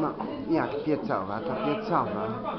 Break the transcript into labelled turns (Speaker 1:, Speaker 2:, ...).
Speaker 1: No, jak piecowa, to piecowa.